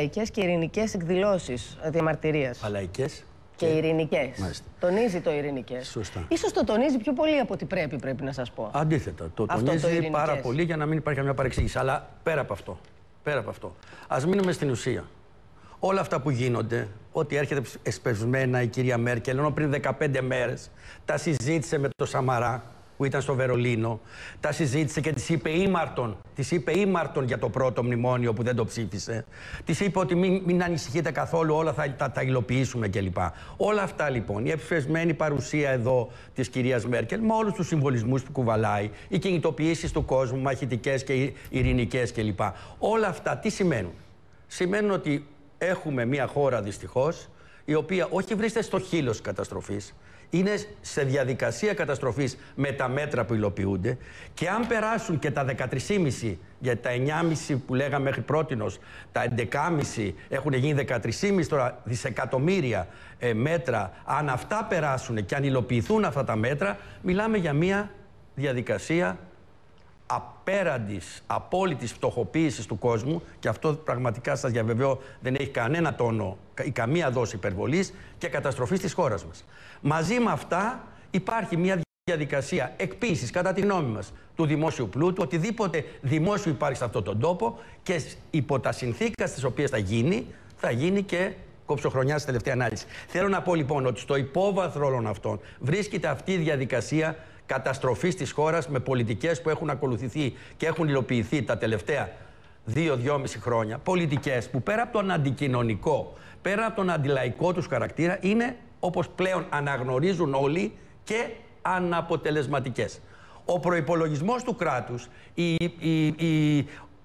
λαϊκές και ειρηνικές εκδηλώσεις διαμαρτυρίας. Αλαϊκές Και ειρηνικές. Μάλιστα. Τονίζει το ειρηνικές. Σωστά. Ίσως το τονίζει πιο πολύ από ό,τι πρέπει, πρέπει να σας πω. Αντίθετα, το Αυτό το τονίζει ειρηνικές. πάρα πολύ για να μην υπάρχει καμιά παρεξήγηση. Αλλά πέρα από αυτό, πέρα από αυτό, ας μείνουμε στην ουσία. Όλα αυτά που γίνονται, ότι έρχεται εσπευσμένα η κυρία Μέρκελ, ενώ πριν 15 μέρες τα συζήτησε με το Σαμαρά, που ήταν στο Βερολίνο, τα συζήτησε και της είπε ήμαρτον, της είπε ήμαρτον για το πρώτο μνημόνιο που δεν το ψήφισε. Της είπε ότι μην, μην ανησυχείτε καθόλου, όλα θα τα, τα υλοποιήσουμε κλπ. Όλα αυτά λοιπόν, η εψεσμένη παρουσία εδώ της κυρίας Μέρκελ, με όλους τους συμβολισμούς που κουβαλάει, οι κινητοποιήσεις του κόσμου, μαχητικές και ειρηνικές κλπ. Όλα αυτά τι σημαίνουν; Σημαίνουν ότι έχουμε μια χώρα δυστυχώς, η οποία όχι βρίσκεται στο χείλος καταστροφής, είναι σε διαδικασία καταστροφής με τα μέτρα που υλοποιούνται και αν περάσουν και τα 13,5 για τα 9,5 που λέγαμε μέχρι πρότινος, τα 11,5 έχουν γίνει 13,5 τώρα δισεκατομμύρια ε, μέτρα, αν αυτά περάσουν και αν υλοποιηθούν αυτά τα μέτρα, μιλάμε για μια διαδικασία απέραντης, απόλυτης φτωχοποίησης του κόσμου και αυτό πραγματικά σας διαβεβαιώ δεν έχει κανένα τόνο ή καμία δόση υπερβολής και καταστροφής της χώρας μας. Μαζί με αυτά υπάρχει μια διαδικασία εκποίησης κατά τη γνώμη μας του δημόσιου πλούτου, οτιδήποτε δημόσιο υπάρχει σε αυτόν τον τόπο και υπό τα συνθήκα στις οποίες θα γίνει, θα γίνει και κόψοχρονιά στη τελευταία ανάλυση. Θέλω να πω λοιπόν ότι στο υπόβαθρο όλων αυτών βρίσκεται αυτή η διαδικασία καταστροφής της χώρας με πολιτικές που έχουν ακολουθηθεί και έχουν υλοποιηθεί τα τελευταία δύο-δυόμιση χρόνια. Πολιτικές που πέρα από τον αντικοινωνικό, πέρα από τον αντιλαϊκό τους χαρακτήρα είναι όπως πλέον αναγνωρίζουν όλοι και αναποτελεσματικές. Ο προϋπολογισμός του κράτους, οι, οι, οι,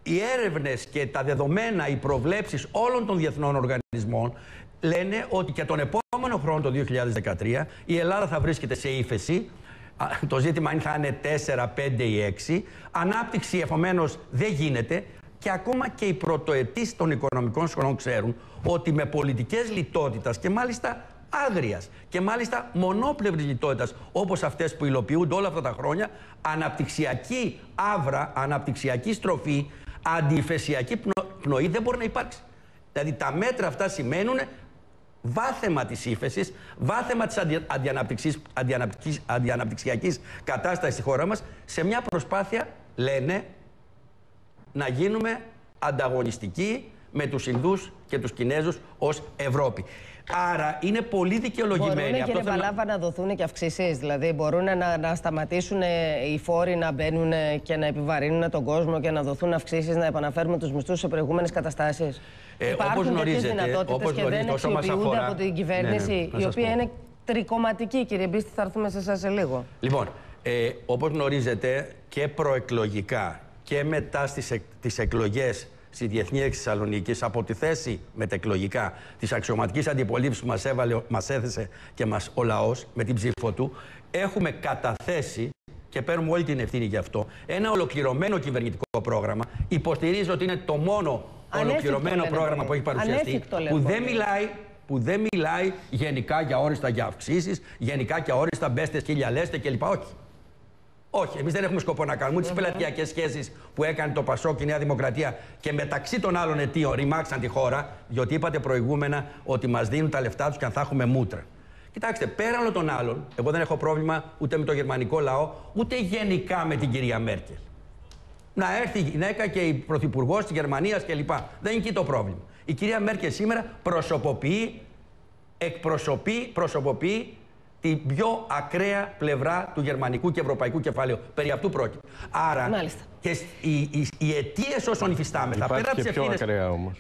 οι έρευνες και τα δεδομένα, οι προβλέψεις όλων των διεθνών οργανισμών λένε ότι και τον επόμενο χρόνο, το 2013, η Ελλάδα θα βρίσκεται σε ύφεση, το ζήτημα είναι θα είναι 4, 5 ή 6. Ανάπτυξη επομένως δεν γίνεται. Και ακόμα και οι πρωτοετής των οικονομικών σχολών ξέρουν ότι με πολιτικές λιτότητας και μάλιστα άγριας και μάλιστα μονόπλευρης λιτότητας όπως αυτές που υλοποιούνται όλα αυτά τα χρόνια, αναπτυξιακή άβρα, αναπτυξιακή στροφή, αντιφεσιακή πνοή δεν μπορεί να υπάρξει. Δηλαδή τα μέτρα αυτά σημαίνουν βάθεμα της ύφεσης, βάθεμα της αντιαναπτυξιακής, αντιαναπτυξιακής, αντιαναπτυξιακής κατάστασης στη χώρα μας, σε μια προσπάθεια, λένε, να γίνουμε ανταγωνιστικοί με τους Ινδούς και τους Κινέζους ως Ευρώπη. Άρα είναι πολύ δικαιολογημένοι. Μπορούν, κύριε Βαλάβα, να δοθούν και αυξήσεις. Δηλαδή, μπορούν να, να σταματήσουν οι φόροι να μπαίνουν και να επιβαρύνουν τον κόσμο και να δοθούν αυξήσεις, να επαναφέρουμε τους μισθούς σε προηγούμενες καταστάσεις. Ε, Υπάρχουν τέτοιες δυνατότητες και δεν αξιοποιούνται από την κυβέρνηση, ναι, ναι, η οποία πω. είναι τρικοματική. Κύριε Μπίστη, θα έρθουμε σε εσάς σε λίγο. Λοιπόν, ε, όπως γνωρίζετε και προεκλογικά και μετά στις εκλογές στη Διεθνή Έξι Θεσσαλονίκης από τη θέση μετεκλογικά της αξιωματικής αντιπολίτευσης που μας μας έθεσε και μας ο λαός με την ψήφο του, έχουμε καταθέσει και παίρνουμε όλη την ευθύνη γι' αυτό. Ένα ολοκληρωμένο κυβερνητικό πρόγραμμα υποστηρίζει ότι είναι το μόνο ολοκληρωμένο πρόγραμμα που έχει παρουσιαστεί που δεν μιλάει που δεν μιλάει γενικά για όριστα για αυξήσεις, γενικά για όριστα μπέστες, χιλιαλέστε κλπ. Όχι. Όχι, εμείς δεν έχουμε σκοπό να κάνουμε τι πελατειακές σχέσεις που έκανε το Πασό και η Νέα Δημοκρατία και μεταξύ των άλλων αιτίων ρημάξαν τη χώρα, διότι είπατε προηγούμενα ότι μας δίνουν τα λεφτά τους και αν θα έχουμε μούτρα. Κοιτάξτε, πέραν όλων των άλλων, εγώ δεν έχω πρόβλημα ούτε με το γερμανικό λαό, ούτε γενικά με την κυρία Μέρκελ. Να έρθει η γυναίκα και η πρωθυπουργός της Γερμανίας κλπ. Δεν είναι εκεί το πρόβλημα. Η κυρία Μέρκελ σήμερα προσωποποιεί, εκπροσωπεί, προσωποποιεί την πιο ακραία πλευρά του γερμανικού και ευρωπαϊκού κεφαλαίου. Περί αυτού πρόκειται. Άρα Μάλιστα. και οι, οι, οι αιτίες όσων υφιστάμεθα, πέρα από τις ευθύνε.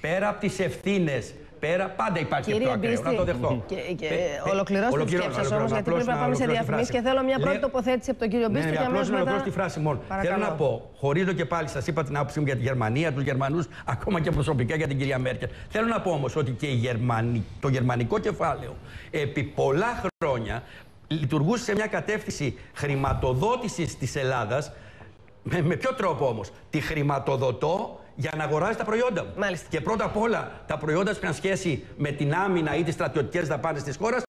Πέρα από τις ευθύνες Πέρα πάντα υπάρχει Κύριε αυτό ακραίο. Να το δεχτώ. Και, και, ε, ολοκληρώστε τη σκέψη σα όμως, γιατί πρέπει να πάμε σε διαφημίσεις και θέλω μια πρώτη ναι. τοποθέτηση από τον κύριο Μπίστη. Ναι, απλώς να ολοκληρώσω τη φράση μόνο. Θέλω να πω, χωρίζω και πάλι, σας είπα την άποψή μου για τη Γερμανία, τους Γερμανούς, ακόμα και προσωπικά για την κυρία Μέρκελ. Θέλω να πω όμως ότι και Γερμανι... το γερμανικό κεφάλαιο επί πολλά χρόνια λειτουργούσε σε μια κατεύθυνση χρηματοδότησης της Ελλάδας. Με, με ποιο τρόπο όμως, τη χρηματοδοτώ για να αγοράζει τα προϊόντα μου. Μάλιστα. Και πρώτα απ' όλα τα προϊόντα που είχαν σχέση με την άμυνα ή τις στρατιωτικές δαπάνες της χώρας